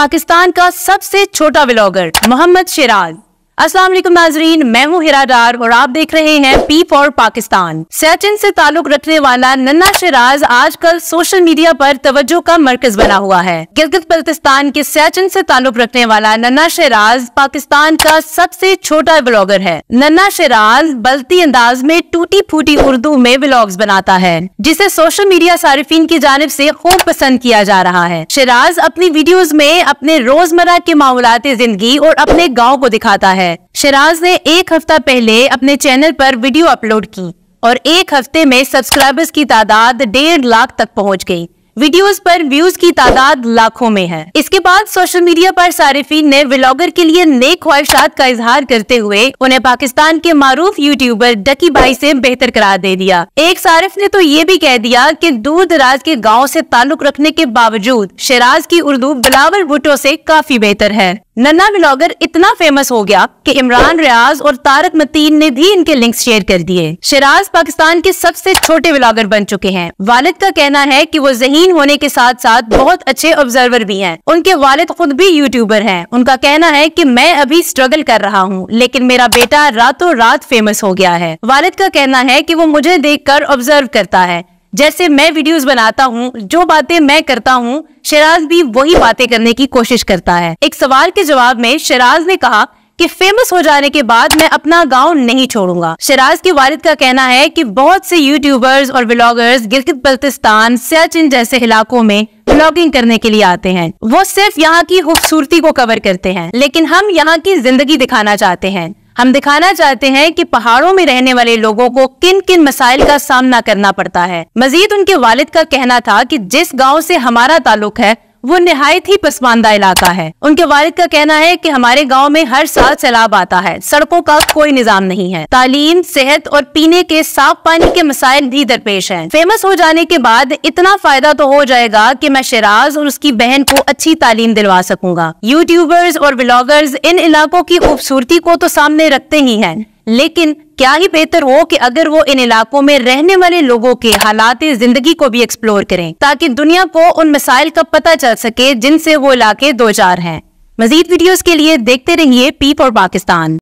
पाकिस्तान का सबसे छोटा ब्लॉगर मोहम्मद शिराज। वालेकुम नाजरीन, मैं हूँ हिरादार और आप देख रहे हैं पी फॉर पाकिस्तान सचिन से ताल्लुक रखने वाला नन्ना शिराज आजकल सोशल मीडिया पर तवज्जो का मरकज बना हुआ है। गिलगित बल्तिस्तान के सचिन से ताल्लुक रखने वाला नन्ना शिराज पाकिस्तान का सबसे छोटा ब्लॉगर है। नन्ना शिराज बल्ती अंदाज में टूटी फूटी उर्दू में ब्लॉग्स बनाता है, जिसे सोशल मीडिया सार्फिन की जानब ऐसी खूब पसंद किया जा रहा है। शिराज अपनी वीडियोज़ में अपने रोज़मर्रा के मामूलत ज़िंदगी और अपने गाँव को दिखाता है। है। शराज ने एक हफ़्ता पहले अपने चैनल पर वीडियो अपलोड की और एक हफ़्ते में सब्सक्राइबर्स की तादाद डेढ़ लाख तक पहुँच गई। वीडियोस पर व्यूज़ की तादाद लाखों में है। इसके बाद सोशल मीडिया पर सारिफीन ने व्लॉगर के लिए नेक ख्वाहिशात का इजहार करते हुए उन्हें पाकिस्तान के मारूफ यूट्यूबर डकी बाई से बेहतर करार दे दिया। एक सारिफ ने तो ये भी कह दिया कि दूर दराज के गाँव से ताल्लुक रखने के बावजूद शराज की उर्दू बिलावल भुट्टो से काफ़ी बेहतर है। नन्ना ब्लॉगर इतना फ़ेमस हो गया कि इमरान रियाज और तारक मतीन ने भी इनके लिंक्स शेयर कर दिए। शराज पाकिस्तान के सबसे छोटे ब्लॉगर बन चुके हैं। वालिद का कहना है कि वो जहीन होने के साथ साथ बहुत अच्छे ऑब्जर्वर भी हैं। उनके वालिद खुद भी यूट्यूबर हैं। उनका कहना है कि मैं अभी स्ट्रगल कर रहा हूँ, लेकिन मेरा बेटा रातों रात फ़ेमस हो गया है। वालिद का कहना है की वो मुझे देख ऑब्ज़र्व करता है। जैसे मैं वीडियोस बनाता हूँ, जो बातें मैं करता हूँ, शराज भी वही बातें करने की कोशिश करता है। एक सवाल के जवाब में शराज ने कहा कि फ़ेमस हो जाने के बाद मैं अपना गाँव नहीं छोड़ूँगा। शराज के वालिद का कहना है कि बहुत से यूट्यूबर्स और ब्लॉगर्स गिलगित बल्तिस्तान, सियाचिन जैसे इलाकों में ब्लॉगिंग करने के लिए आते हैं। वो सिर्फ़ यहाँ की खूबसूरती को कवर करते हैं, लेकिन हम यहाँ की ज़िंदगी दिखाना चाहते हैं। हम दिखाना चाहते हैं कि पहाड़ों में रहने वाले लोगों को किन किन मसाइल का सामना करना पड़ता है। मजीद उनके वालिद का कहना था कि जिस गाँव से हमारा ताल्लुक है वो निहायत ही पसमानदा इलाका है। उनके वालिद का कहना है कि हमारे गाँव में हर साल सैलाब आता है। सड़कों का कोई निज़ाम नहीं है। तालीम, सेहत और पीने के साफ़ पानी के मसाइल भी दरपेश हैं। फ़ेमस हो जाने के बाद इतना फ़ायदा तो हो जाएगा कि मैं शराज और उसकी बहन को अच्छी तालीम दिलवा सकूँगा। यूट्यूबर्स और ब्लॉगर्स इन इलाकों की खूबसूरती को तो सामने रखते ही है। लेकिन क्या ही बेहतर हो कि अगर वो इन इलाकों में रहने वाले लोगों के हालात ज़िंदगी को भी एक्सप्लोर करें, ताकि दुनिया को उन मिसाइल का पता चल सके जिनसे वो इलाके दो चार हैं। मजीद वीडियोस के लिए देखते रहिए पीप और पाकिस्तान